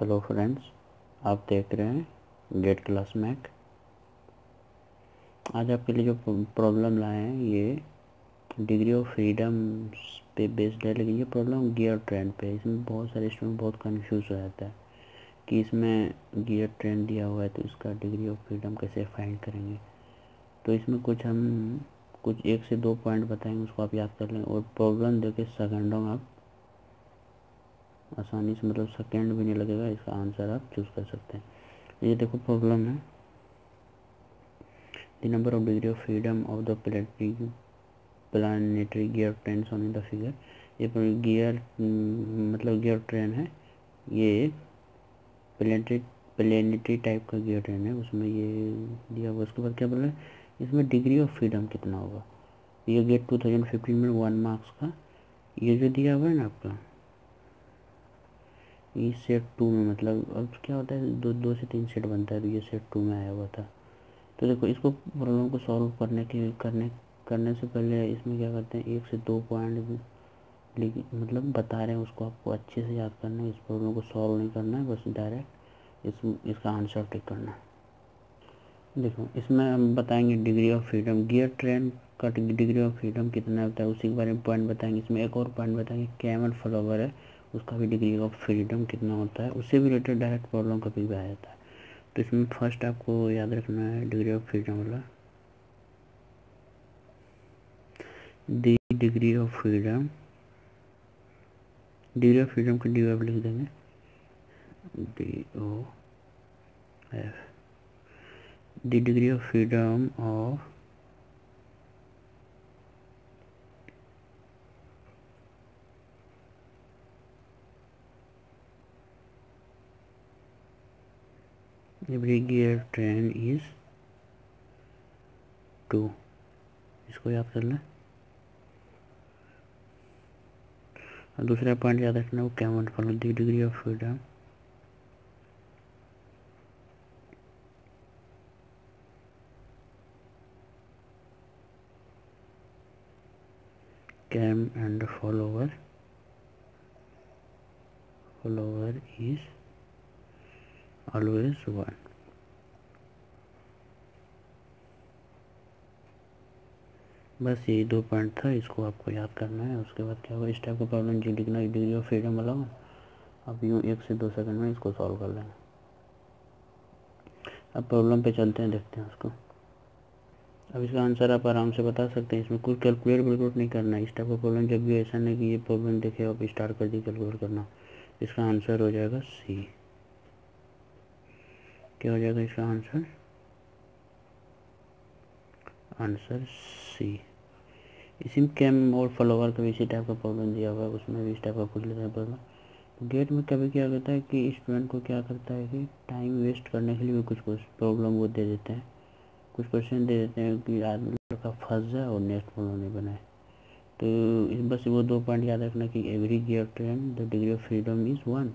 Hello friends आप देख रहे हैं गेट क्लास मैक आज आपके लिए जो प्रॉब्लम लाए हैं, ये डिग्री ऑफ़ फ्रीडम पे बेस्ड है, लेकिन ये प्रॉब्लम गियर ट्रेंड पे इसमें बहुत सारे स्टूडेंट बहुत कंफ्यूज हो जाता है कि इसमें गियर ट्रेंड दिया हुआ है तो इसका डिग्री ऑफ़ फ्रीडम कैसे फाइंड करेंगे। तो इसमें कुछ हम, कुछ एक से दो पॉइंट बताएँगे, उसको आप याद कर लें। और प्रॉब्लम देखे सेकंडों में आप आसानी से मतलब सेकेंड भी नहीं लगेगा, इसका आंसर आप चूज़ कर सकते हैं। ये देखो प्रॉब्लम है। The number of degree of freedom of the planetary planetary gear train on in the figure ये गियर मतलब गियर ट्रेन है। ये प्लेनेटरी प्लेनेटरी टाइप का गियर ट्रेन है। उसमें ये दिया हुआ, उसके बाद क्या बोल रहे हैं? इसमें डिग्री ऑफ़ फ्रीडम कितना होगा? ये गेट टू थाउज़ेंड फिफ्टीन में वन मार्क्स का। ये जो दिया हुआ है ना आपका ये सेट टू में मतलब अब क्या होता है, दो दो से तीन सेट बनता है तो ये सेट टू में आया हुआ था। तो देखो, इसको प्रॉब्लम को सॉल्व करने के, करने करने से पहले इसमें क्या करते हैं, एक से दो पॉइंट मतलब बता रहे हैं उसको आपको अच्छे से याद करना है। इस प्रॉब्लम को सॉल्व नहीं करना है, बस डायरेक्ट इस, इसका आंसर टिक करना है। देखो, इसमें हम बताएँगे degree of freedom gear train का डिग्री ऑफ़ फ्रीडम कितना होता है, उसी के बारे में पॉइंट बताएँगे। इसमें एक और पॉइंट बताएँगे कैमन फ्लावर है। उसका भी डिग्री ऑफ़ फ्रीडम कितना होता है, उससे भी रिलेटेड डायरेक्ट प्रॉब्लम कभी भी आ जाता है। तो इसमें फ़र्स्ट आपको याद रखना है डिग्री ऑफ़ फ्रीडम वाला। The degree of freedom degree of freedom की डी ऑफ़ लिख देंगे। D O F the degree of freedom of every gear train is two इसको याद कर लें और दूसरा पॉइंट याद रखना वो क्या one follow the degree of freedom cam and follower follower is always one बस यही दो पॉइंट था, इसको आपको याद करना है। उसके बाद क्या होगा, इस टाइप का प्रॉब्लम जी लिखना डिग्री ऑफ़ फ्रीडम वाला अब यूँ एक से दो सेकंड में इसको सॉल्व कर लेंगे अब प्रॉब्लम पे चलते हैं, देखते हैं उसको। अब इसका आंसर आप आराम से बता सकते हैं, इसमें कुछ कैलकुलेट बिल्कुल नहीं करना है। इस टाइप का प्रॉब्लम जब भी ऐसा नहीं कि ये प्रॉब्लम देखे आप स्टार्ट कर दी कैलकुलेट करना। इसका आंसर हो जाएगा सी क्या हो जाएगा इसका आंसर आंसर सी इसी में कैम और फ्लावर का भी इसी टाइप का प्रॉब्लम दिया हुआ है, उसमें भी इस टाइप का पूछ लेते हैं। प्रॉब्लम गेट में कभी क्या करता है कि स्टूडेंट को क्या करता है कि टाइम वेस्ट करने के लिए भी कुछ कुछ प्रॉब्लम वो दे देते हैं। कुछ क्वेश्चन दे देते हैं कि आदमी लड़का फंस जाए और नेक्स्ट प्रॉब्लम नहीं बनाए। तो बस वो दो पॉइंट याद रखना कि every gear train the degree of freedom is one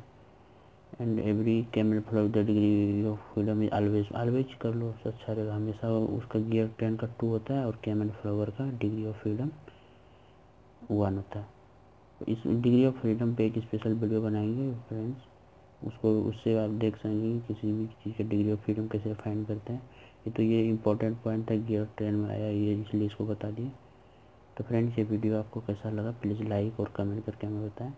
and every cam follower the degree of freedom is always always कर लो अच्छा रहेगा हमेशा उसका गियर टेन का टू होता है और कैमल फ्लावर का डिग्री ऑफ़ फ्रीडम वन होता है। इस डिग्री ऑफ़ फ्रीडम पे एक स्पेशल वीडियो बनाएँगे फ्रेंड्स उसको, उससे आप देख सकेंगे किसी भी चीज़ का डिग्री ऑफ़ फ्रीडम कैसे फाइंड करते हैं। ये तो ये इंपॉर्टेंट पॉइंट था गियर ट्रेन में आया, ये इसलिए इसको बता दिए तो फ्रेंड्स ये वीडियो आपको कैसा लगा प्लीज़ लाइक और कमेंट करके हमें बताएँ।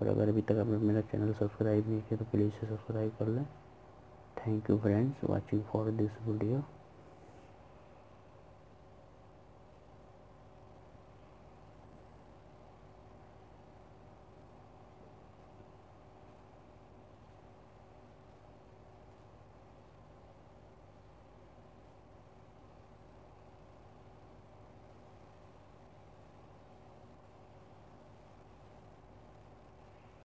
और अगर अभी तक आपने मेरा चैनल सब्सक्राइब नहीं किया तो प्लीज़ सब्सक्राइब कर लें। Thank you friends watching for this video